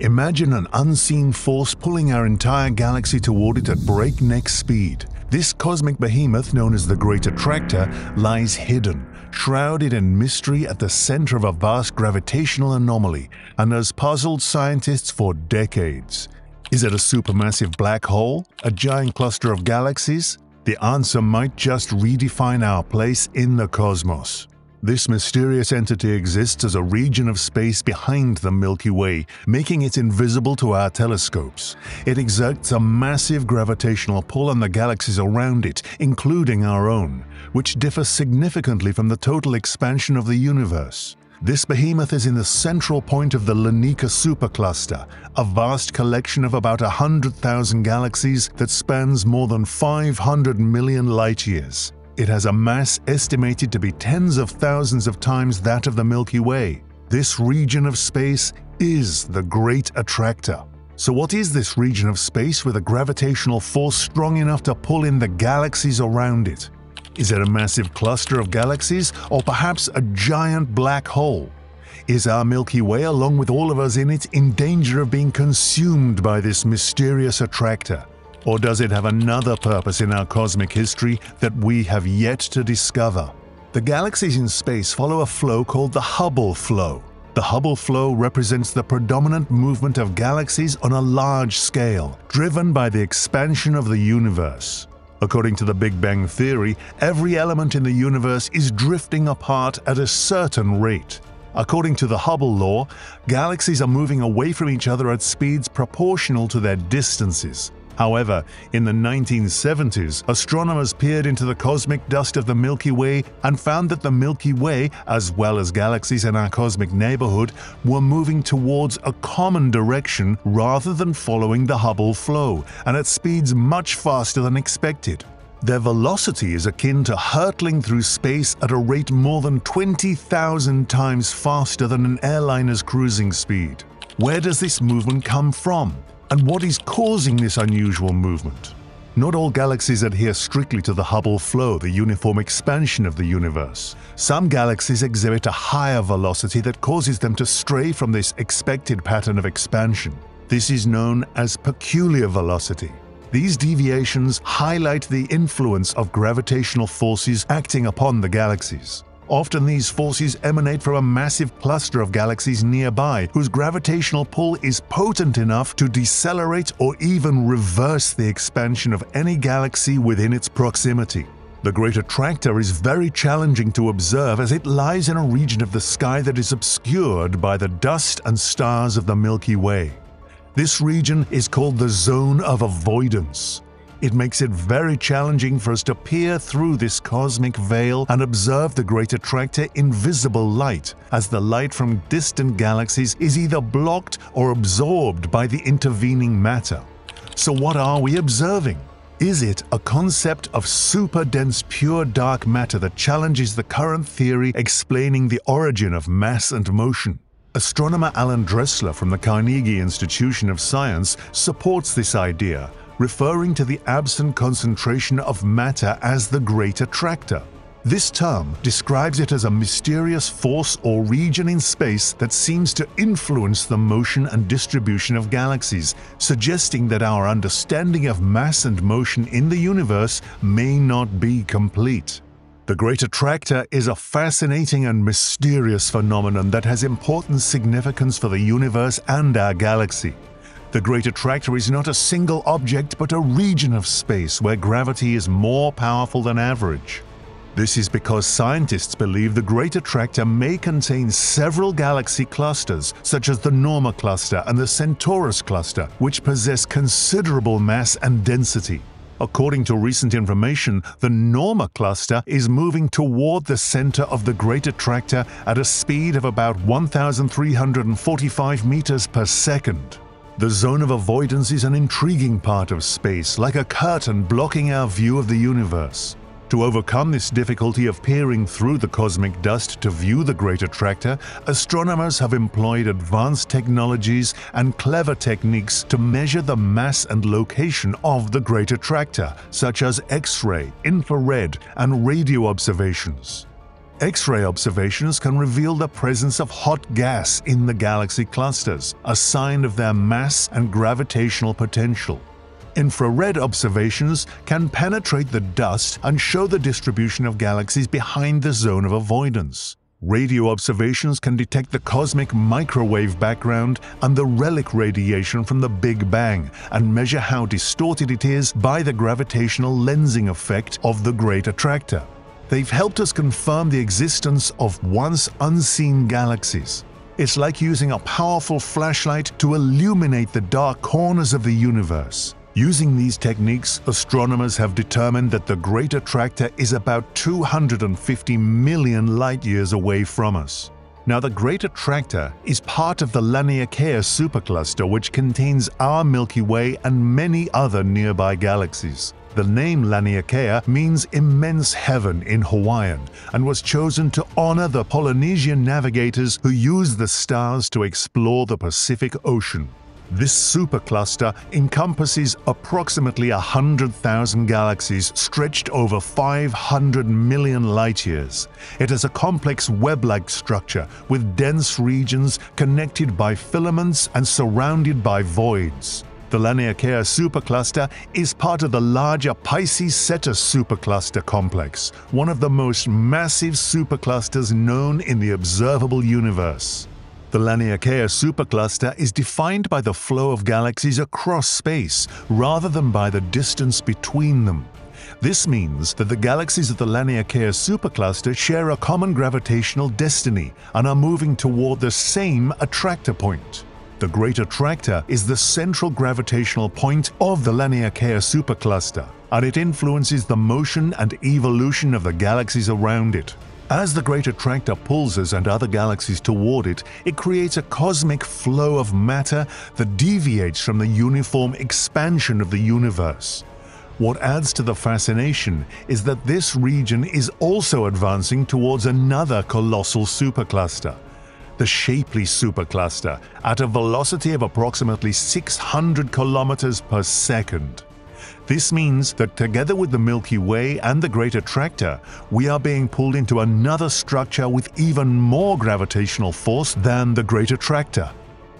Imagine an unseen force pulling our entire galaxy toward it at breakneck speed. This cosmic behemoth, known as the Great Attractor, lies hidden, shrouded in mystery at the center of a vast gravitational anomaly, and has puzzled scientists for decades. Is it a supermassive black hole? A giant cluster of galaxies? The answer might just redefine our place in the cosmos. This mysterious entity exists as a region of space behind the Milky Way, making it invisible to our telescopes. It exerts a massive gravitational pull on the galaxies around it, including our own, which differs significantly from the total expansion of the universe. This behemoth is in the central point of the Laniakea supercluster, a vast collection of about 100,000 galaxies that spans more than 500 million light years. It has a mass estimated to be tens of thousands of times that of the Milky Way. This region of space is the Great Attractor. So what is this region of space with a gravitational force strong enough to pull in the galaxies around it? Is it a massive cluster of galaxies or perhaps a giant black hole? Is our Milky Way, along with all of us in it, in danger of being consumed by this mysterious attractor? Or does it have another purpose in our cosmic history that we have yet to discover? The galaxies in space follow a flow called the Hubble flow. The Hubble flow represents the predominant movement of galaxies on a large scale, driven by the expansion of the universe. According to the Big Bang Theory, every element in the universe is drifting apart at a certain rate. According to the Hubble law, galaxies are moving away from each other at speeds proportional to their distances. However, in the 1970s, astronomers peered into the cosmic dust of the Milky Way and found that the Milky Way, as well as galaxies in our cosmic neighborhood, were moving towards a common direction rather than following the Hubble flow, and at speeds much faster than expected. Their velocity is akin to hurtling through space at a rate more than 20,000 times faster than an airliner's cruising speed. Where does this movement come from? And what is causing this unusual movement? Not all galaxies adhere strictly to the Hubble flow, the uniform expansion of the universe. Some galaxies exhibit a higher velocity that causes them to stray from this expected pattern of expansion. This is known as peculiar velocity. These deviations highlight the influence of gravitational forces acting upon the galaxies. Often these forces emanate from a massive cluster of galaxies nearby, whose gravitational pull is potent enough to decelerate or even reverse the expansion of any galaxy within its proximity. The Great Attractor is very challenging to observe as it lies in a region of the sky that is obscured by the dust and stars of the Milky Way. This region is called the Zone of Avoidance. It makes it very challenging for us to peer through this cosmic veil and observe the Great Attractor in visible light, as the light from distant galaxies is either blocked or absorbed by the intervening matter. So what are we observing? Is it a concept of super dense pure dark matter that challenges the current theory explaining the origin of mass and motion? Astronomer Alan Dressler from the Carnegie Institution of Science supports this idea referring to the absent concentration of matter as the Great Attractor. This term describes it as a mysterious force or region in space that seems to influence the motion and distribution of galaxies, suggesting that our understanding of mass and motion in the universe may not be complete. The Great Attractor is a fascinating and mysterious phenomenon that has important significance for the universe and our galaxy. The Great Attractor is not a single object but a region of space where gravity is more powerful than average. This is because scientists believe the Great Attractor may contain several galaxy clusters, such as the Norma cluster and the Centaurus cluster, which possess considerable mass and density. According to recent information, the Norma cluster is moving toward the center of the Great Attractor at a speed of about 1,345 meters per second. The zone of avoidance is an intriguing part of space, like a curtain blocking our view of the universe. To overcome this difficulty of peering through the cosmic dust to view the Great Attractor, astronomers have employed advanced technologies and clever techniques to measure the mass and location of the Great Attractor, such as X-ray, infrared, and radio observations. X-ray observations can reveal the presence of hot gas in the galaxy clusters, a sign of their mass and gravitational potential. Infrared observations can penetrate the dust and show the distribution of galaxies behind the zone of avoidance. Radio observations can detect the cosmic microwave background and the relic radiation from the Big Bang and measure how distorted it is by the gravitational lensing effect of the Great Attractor. They've helped us confirm the existence of once unseen galaxies. It's like using a powerful flashlight to illuminate the dark corners of the universe. Using these techniques, astronomers have determined that the Great Attractor is about 250 million light-years away from us. Now, the Great Attractor is part of the Laniakea supercluster, which contains our Milky Way and many other nearby galaxies. The name Laniakea means immense heaven in Hawaiian and was chosen to honor the Polynesian navigators who used the stars to explore the Pacific Ocean. This supercluster encompasses approximately 100,000 galaxies stretched over 500 million light-years. It has a complex web-like structure with dense regions connected by filaments and surrounded by voids. The Laniakea supercluster is part of the larger Pisces Cetus supercluster complex, one of the most massive superclusters known in the observable universe. The Laniakea supercluster is defined by the flow of galaxies across space rather than by the distance between them. This means that the galaxies of the Laniakea supercluster share a common gravitational destiny and are moving toward the same attractor point. The Great Attractor is the central gravitational point of the Laniakea supercluster, and it influences the motion and evolution of the galaxies around it. As the Great Attractor pulls us and other galaxies toward it, it creates a cosmic flow of matter that deviates from the uniform expansion of the universe. What adds to the fascination is that this region is also advancing towards another colossal supercluster, the Shapley supercluster, at a velocity of approximately 600 kilometers per second. This means that together with the Milky Way and the Great Attractor, we are being pulled into another structure with even more gravitational force than the Great Attractor.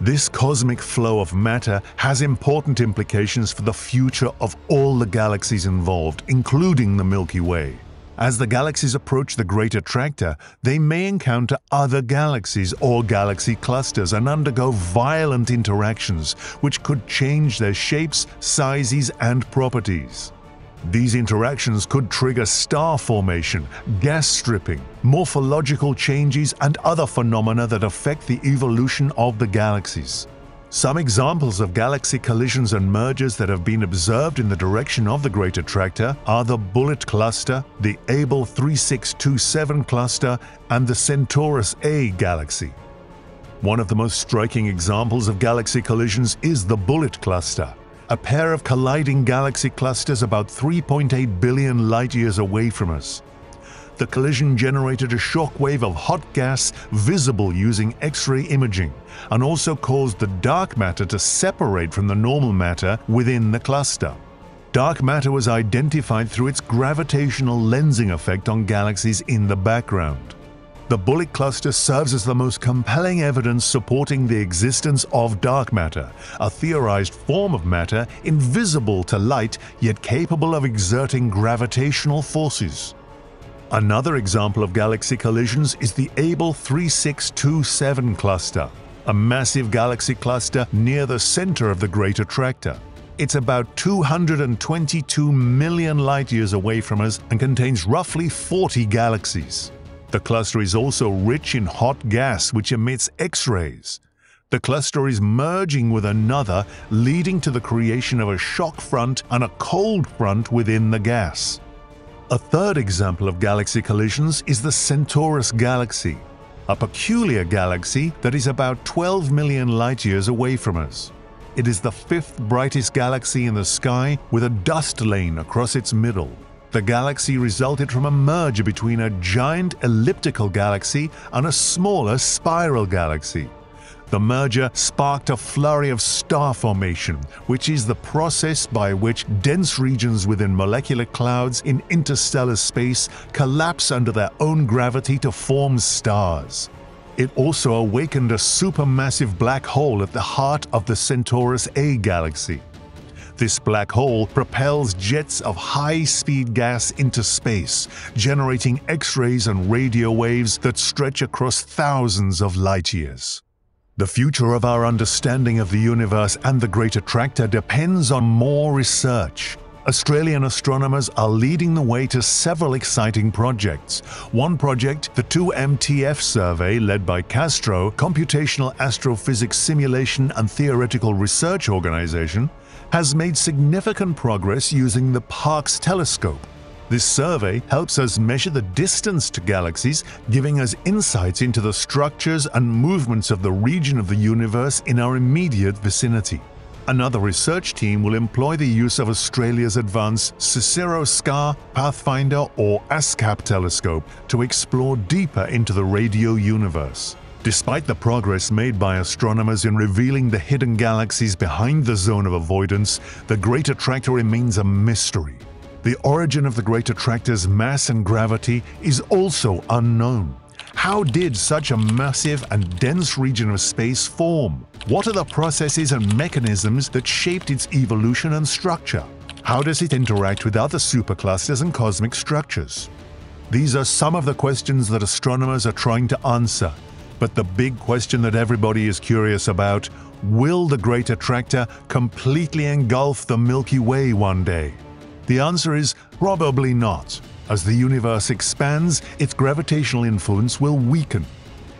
This cosmic flow of matter has important implications for the future of all the galaxies involved, including the Milky Way. As the galaxies approach the Great Attractor, they may encounter other galaxies or galaxy clusters and undergo violent interactions which could change their shapes, sizes, and properties. These interactions could trigger star formation, gas stripping, morphological changes, and other phenomena that affect the evolution of the galaxies. Some examples of galaxy collisions and mergers that have been observed in the direction of the Great Attractor are the Bullet Cluster, the Abell 3627 cluster, and the Centaurus A galaxy. One of the most striking examples of galaxy collisions is the Bullet Cluster, a pair of colliding galaxy clusters about 3.8 billion light-years away from us. The collision generated a shock wave of hot gas visible using X-ray imaging and also caused the dark matter to separate from the normal matter within the cluster. Dark matter was identified through its gravitational lensing effect on galaxies in the background. The Bullet cluster serves as the most compelling evidence supporting the existence of dark matter, a theorized form of matter invisible to light yet capable of exerting gravitational forces. Another example of galaxy collisions is the Abell 3627 cluster, a massive galaxy cluster near the center of the Great Attractor. It's about 222 million light-years away from us and contains roughly 40 galaxies. The cluster is also rich in hot gas which emits X-rays. The cluster is merging with another, leading to the creation of a shock front and a cold front within the gas. A third example of galaxy collisions is the Centaurus galaxy, a peculiar galaxy that is about 12 million light-years away from us. It is the fifth brightest galaxy in the sky with a dust lane across its middle. The galaxy resulted from a merger between a giant elliptical galaxy and a smaller spiral galaxy. The merger sparked a flurry of star formation, which is the process by which dense regions within molecular clouds in interstellar space collapse under their own gravity to form stars. It also awakened a supermassive black hole at the heart of the Centaurus A galaxy. This black hole propels jets of high-speed gas into space, generating X-rays and radio waves that stretch across thousands of light years. The future of our understanding of the universe and the Great Attractor depends on more research. Australian astronomers are leading the way to several exciting projects. One project, the 2MTF survey led by CASTRO, Computational Astrophysics Simulation and Theoretical Research Organization, has made significant progress using the Parkes telescope. This survey helps us measure the distance to galaxies, giving us insights into the structures and movements of the region of the universe in our immediate vicinity. Another research team will employ the use of Australia's advanced CSIRO SCAR, Pathfinder or ASKAP telescope to explore deeper into the radio universe. Despite the progress made by astronomers in revealing the hidden galaxies behind the zone of avoidance, the Great Attractor remains a mystery. The origin of the Great Attractor's mass and gravity is also unknown. How did such a massive and dense region of space form? What are the processes and mechanisms that shaped its evolution and structure? How does it interact with other superclusters and cosmic structures? These are some of the questions that astronomers are trying to answer but the big question that everybody is curious about will the Great Attractor completely engulf the Milky Way one day? The answer is probably not. As the universe expands, its gravitational influence will weaken.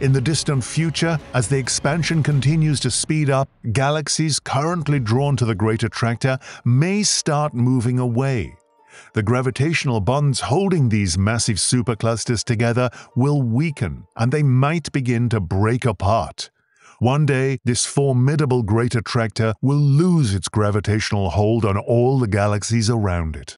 In the distant future, as the expansion continues to speed up, galaxies currently drawn to the Great Attractor may start moving away. The gravitational bonds holding these massive superclusters together will weaken and they might begin to break apart. One day, this formidable great attractor will lose its gravitational hold on all the galaxies around it.